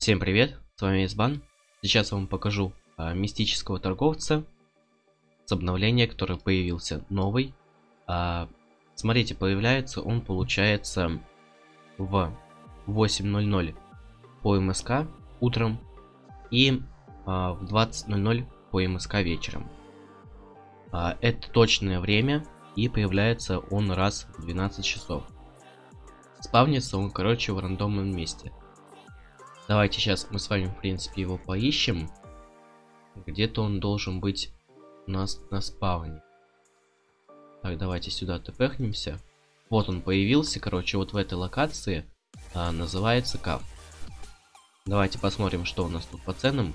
Всем привет, с вами Избан. Сейчас я вам покажу а, мистического торговца с обновления, который появился новый. А, смотрите, появляется он, получается, в 8.00 по МСК утром и а, в 20.00 по МСК вечером. А, это точное время и появляется он раз в 12 часов. Спавнится он, короче, в рандомном месте. Давайте сейчас мы с вами, в принципе, его поищем. Где-то он должен быть у нас на спавне. Так, давайте сюда тпхнемся. Вот он появился, короче, вот в этой локации. А, называется Каф. Давайте посмотрим, что у нас тут по ценам.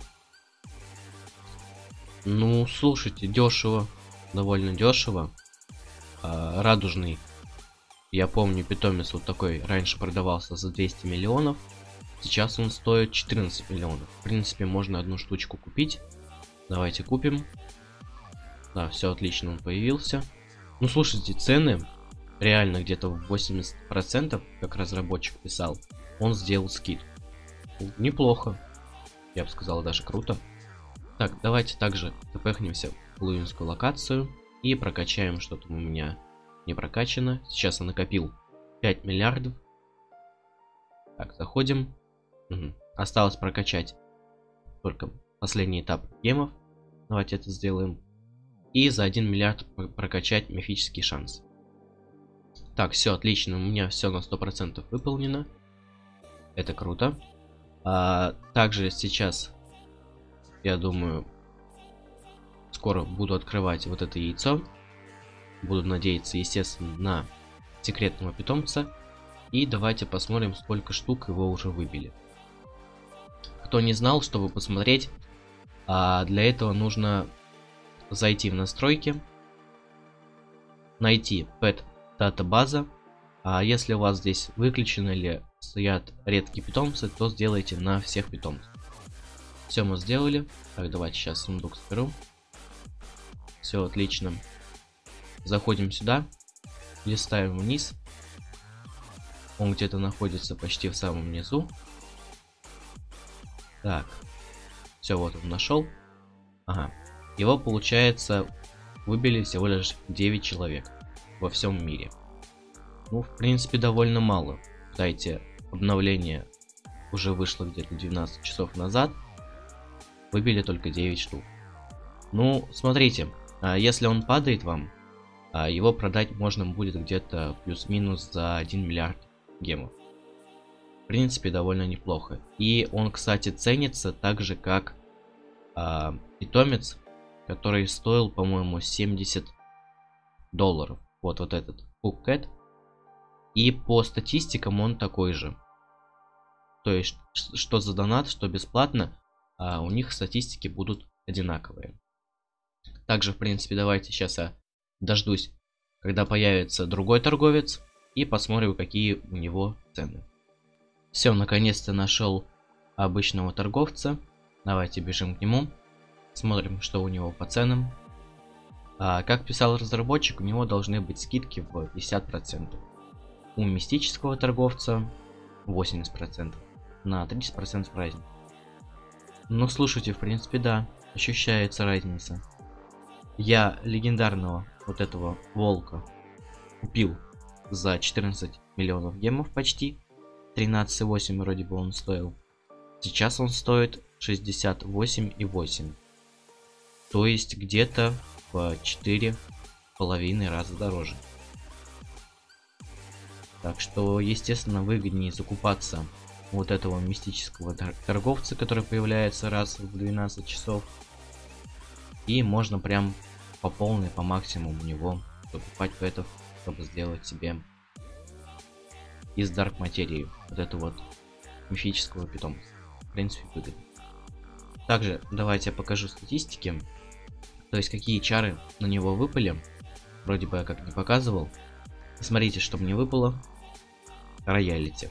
Ну, слушайте, дешево. Довольно дешево. А, радужный. Я помню, питомец вот такой раньше продавался за 200 миллионов. Сейчас он стоит 14 миллионов. В принципе, можно одну штучку купить. Давайте купим. Да, все отлично, он появился. Ну, слушайте, цены реально где-то в 80%, как разработчик писал, он сделал скид. Неплохо. Я бы сказал, даже круто. Так, давайте также тпхнемся в луинскую локацию и прокачаем, что там у меня не прокачано. Сейчас я накопил 5 миллиардов. Так, заходим. Угу. Осталось прокачать только последний этап гемов. Давайте это сделаем. И за 1 миллиард прокачать мифический шанс. Так, все отлично. У меня все на 100% выполнено. Это круто. А, также сейчас, я думаю, скоро буду открывать вот это яйцо. Буду надеяться, естественно, на секретного питомца. И давайте посмотрим, сколько штук его уже выбили. Кто не знал, чтобы посмотреть, а для этого нужно зайти в настройки, найти pet датабаза. А если у вас здесь выключены или стоят редкие питомцы, то сделайте на всех питомцев. Все мы сделали. Так, давайте сейчас сундук соберу. Все отлично. Заходим сюда, листаем вниз. Он где-то находится почти в самом низу. Так. Все, вот он нашел. Ага. Его, получается, выбили всего лишь 9 человек во всем мире. Ну, в принципе, довольно мало. Дайте обновление уже вышло где-то 12 часов назад. Выбили только 9 штук. Ну, смотрите, а если он падает вам, а его продать можно будет где-то плюс-минус за 1 миллиард гемов в принципе, довольно неплохо. И он, кстати, ценится так же, как э, питомец, который стоил, по-моему, 70 долларов. Вот, вот этот Phuket. И по статистикам он такой же. То есть, что за донат, что бесплатно, а у них статистики будут одинаковые. Также, в принципе, давайте сейчас я дождусь, когда появится другой торговец, и посмотрим, какие у него цены. Все, наконец-то нашел обычного торговца. Давайте бежим к нему. Смотрим, что у него по ценам. А, как писал разработчик, у него должны быть скидки в 50%. У мистического торговца 80%. На 30% разница. Ну, слушайте, в принципе, да. Ощущается разница. Я легендарного вот этого волка купил за 14 миллионов гемов почти. 13,8 вроде бы он стоил. Сейчас он стоит 68,8. То есть где-то в 4 половиной раза дороже. Так что, естественно, выгоднее закупаться вот этого мистического торговца, который появляется раз в 12 часов. И можно прям по полной, по максимуму него покупать пэтов, чтобы сделать себе из Dark Материи. Вот это вот мифического питомца. В принципе, выгодно. Также давайте я покажу статистики. То есть какие чары на него выпали. Вроде бы я как не показывал. Смотрите, что мне выпало. Роялити.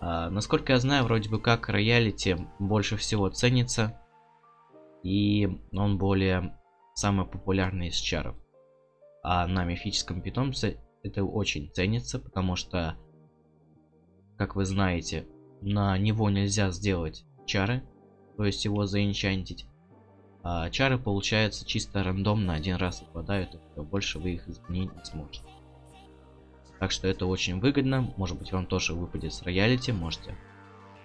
А, насколько я знаю, вроде бы как роялити больше всего ценится. И он более самый популярный из чаров. А на мифическом питомце это очень ценится, потому что как вы знаете, на него нельзя сделать чары, то есть его заинчантить. А чары, получается, чисто рандомно один раз выпадают, и больше вы их изменить не сможете. Так что это очень выгодно. Может быть вам тоже выпадет с роялити, можете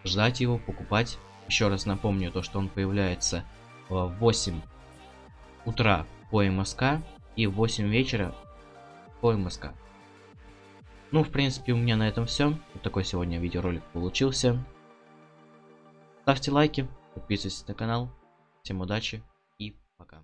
ждать его, покупать. Еще раз напомню то, что он появляется в 8 утра по МСК и в 8 вечера по МСК. Ну, в принципе, у меня на этом все. Вот такой сегодня видеоролик получился. Ставьте лайки, подписывайтесь на канал. Всем удачи и пока.